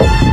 you